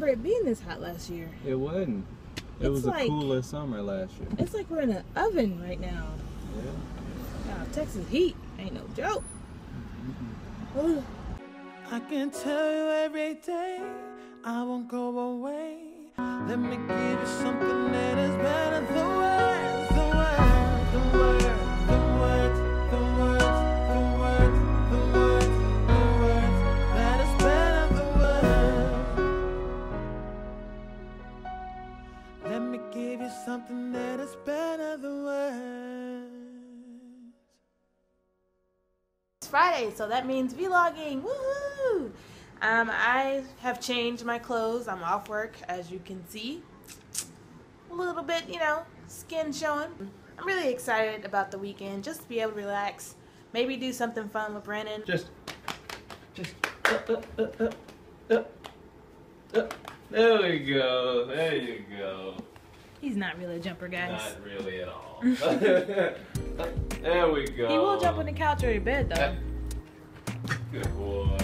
remember it being this hot last year. It wasn't. It It's was like- a cooler summer last year. It's like we're in an oven right now. Yeah. Wow, Texas heat ain't no joke. Ugh. I can tell you every day I won't go away. Let me give you something that is better than better than words. It's Friday, so that means vlogging. Woohoo! Um, I have changed my clothes. I'm off work, as you can see. A little bit, you know, skin showing. I'm really excited about the weekend, just to be able to relax. Maybe do something fun with Brandon. Just, just. Uh, uh, uh. There we go. There you go. He's not really a jumper, guys. Not really at all. there we go. He will jump on the couch or your bed, though. Good boy.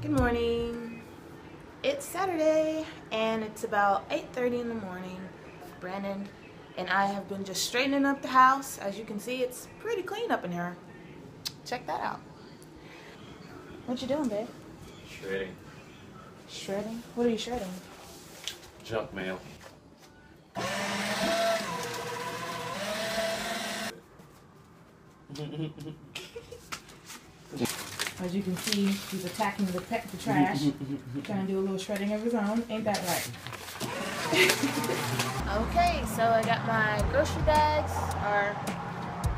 Good morning. It's Saturday and it's about 8:30 in the morning. Brandon and I have been just straightening up the house. As you can see, it's pretty clean up in here. Check that out. What you doing, babe? Shredding. Shredding? What are you shredding? Junk mail. As you can see, he's attacking the, pe- the trash, trying to do a little shredding of his own. Ain't that right? okay, so I got my grocery bags, or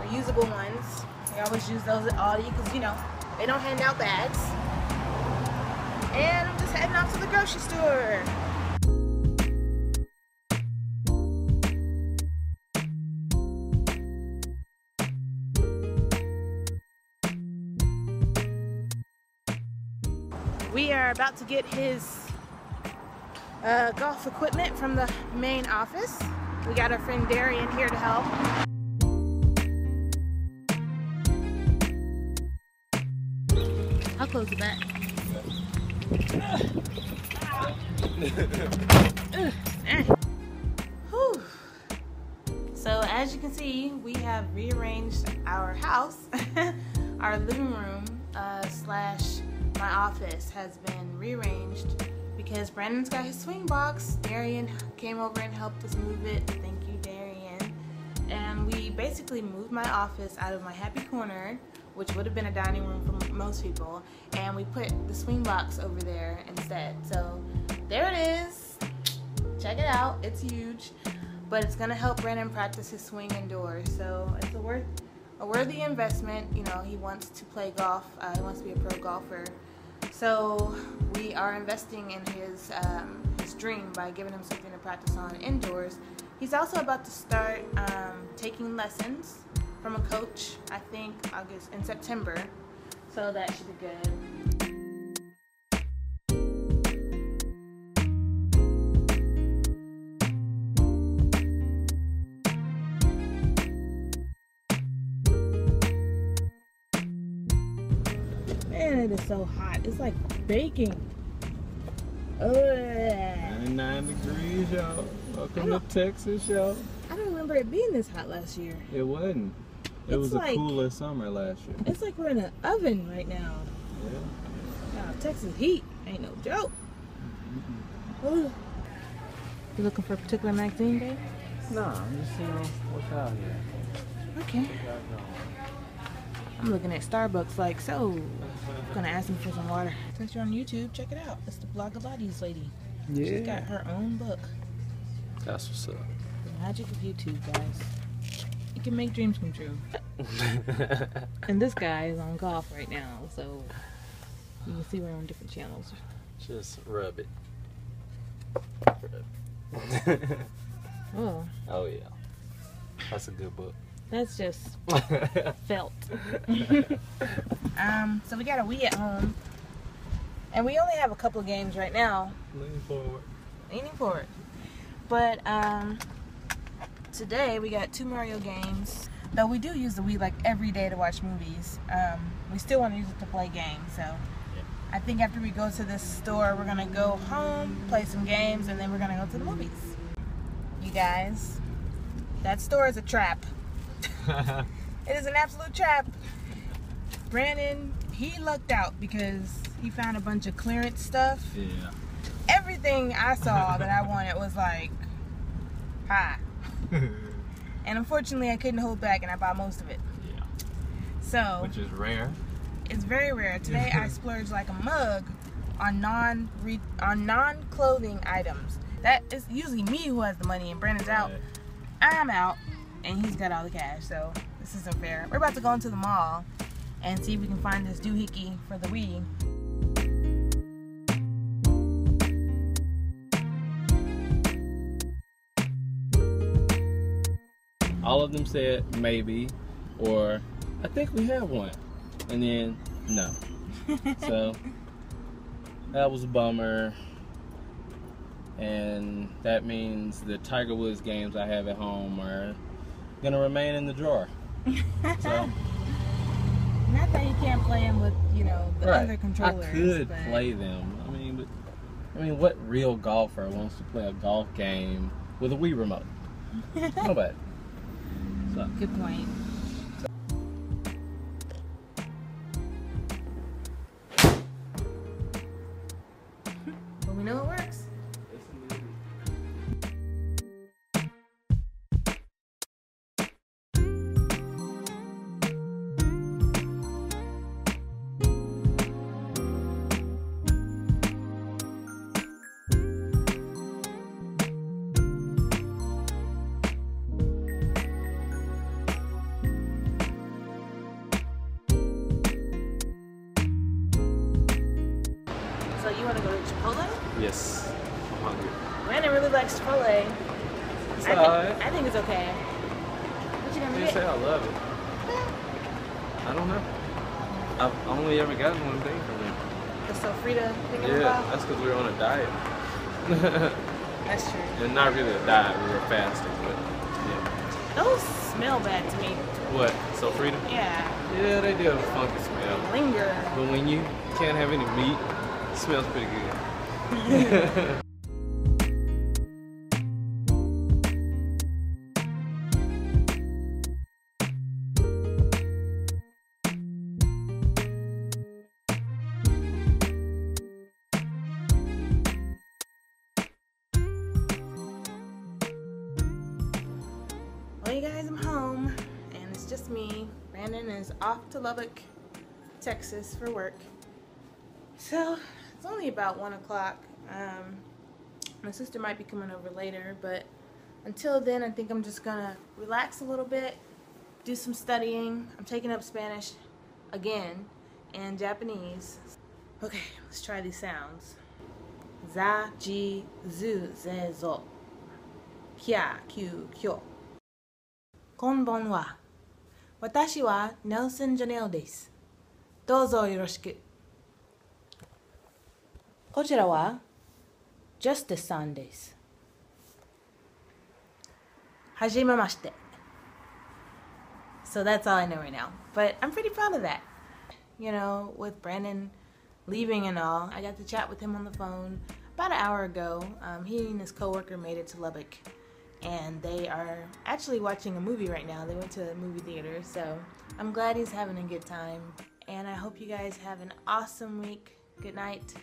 reusable ones. I always use those at Aldi because, you know, they don't hand out bags. And I'm just heading off to the grocery store. We are about to get his uh, golf equipment from the main office. We got our friend Darian here to help. I'll close the back. So as you can see, we have rearranged our house. our living room uh, slash my office has been rearranged because Brandon's got his swing box. Darian came over and helped us move it. Thank you, Darian. And we basically moved my office out of my happy corner, which would have been a dining room for most people, and we put the swing box over there instead. So there it is. Check it out. It's huge, but it's gonna help Brandon practice his swing indoors. So it's a worth a worthy investment. You know, he wants to play golf. Uh, he wants to be a pro golfer. So we are investing in his um, his dream by giving him something to practice on indoors. He's also about to start um, taking lessons from a coach. I think August in September. So that should be good. It is so hot. It's like baking. Ugh. 99 degrees, y'all. Welcome to Texas, y'all. I don't remember it being this hot last year. It wasn't. It It's was like- a cooler summer last year. It's like we're in an oven right now. Yeah. Wow, Texas heat ain't no joke. Ugh. You looking for a particular magazine, babe? No, I'm just seeing what's out here. Okay. I'm looking at Starbucks like so. I'm gonna ask him for some water. Since you're on YouTube, check it out. It's the Blogilates lady. Yeah. She's got her own book. That's what's up. The magic of YouTube, guys. It can make dreams come true. And this guy is on golf right now, so you can see we're on different channels. Just rub it. Rub. Oh, oh yeah, that's a good book. That's just felt. um, so we got a Wii at home. And we only have a couple of games right now, Lean forward. leaning forward. But um, today we got two Mario games. Though we do use the Wii like every day to watch movies, um, we still want to use it to play games. So I think after we go to this store, we're gonna go home, play some games, and then we're gonna go to the movies. You guys, that store is a trap. It is an absolute trap. Brandon, he lucked out because he found a bunch of clearance stuff. yeah. Everything I saw that I wanted was like high. And unfortunately, I couldn't hold back and I bought most of it. yeah. So Which is rare. it's very rare. Today I splurged like a mug on non on non clothing items. That is usually me who has the money and Brandon's out. I'm out and he's got all the cash. So this isn't fair. We're about to go into the mall and see if we can find this doohickey for the Wii. All of them said maybe, or I think we have one, and then no. so that was a bummer, and that means the Tiger Woods games I have at home are gonna remain in the drawer. So Not that you can't play them with, you know, the other I could but play them. I mean, but I mean, what real golfer wants to play a golf game with a Wii remote? Nobody. So, Good point. but we know it works. Yes, I'm hungry. Brandon really likes Chipotle. It's I think. I think it's okay. What you gonna didn't say? I love it. I don't know. I've only ever gotten one thing from them. The sofrita thing Yeah, that's because we were on a diet. That's true. and not really a diet, we were fasting, but yeah. Those smell bad to me. What? So freedom? Yeah. Yeah, they do have a funky smell. Linger. But when you can't have any meat, it smells pretty good. Well, you guys, I'm home, and it's just me. Brandon is off to Lubbock, Texas for work. So it's only about 1 o'clock. Um, my sister might be coming over later, but until then, I think I'm just going to relax a little bit, do some studying. I'm taking up Spanish again and Japanese. Okay, let's try these sounds. Za, ji, zu, ze, zo. Kya, kyu, kyo. Konbanwa. Watashi wa Nelson Gernelle desu. Dozo yoroshiku. こちらは Justice さんです。はじめまして。So that's all I know right now. But I'm pretty proud of that. You know, with Brandon leaving and all, I got to chat with him on the phone about an hour ago. Um, he and his coworker made it to Lubbock and they are actually watching a movie right now. They went to a movie theater, so I'm glad he's having a good time. And I hope you guys have an awesome week. Good night.